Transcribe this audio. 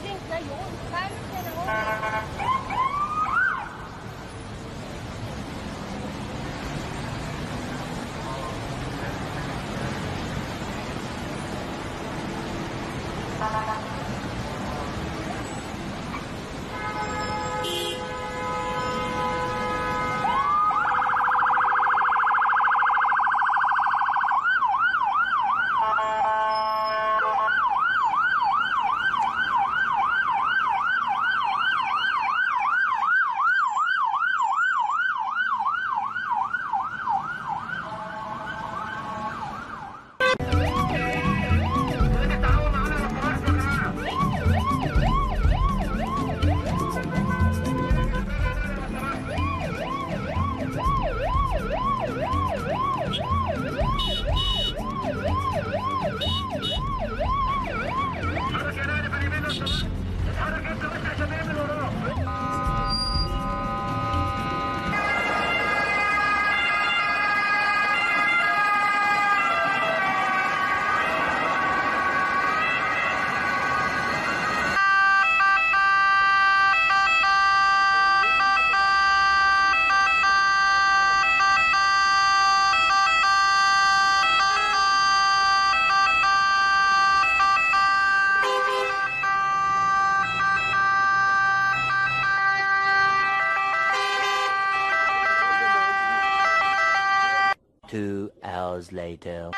最近在游，开了天了。Two hours later.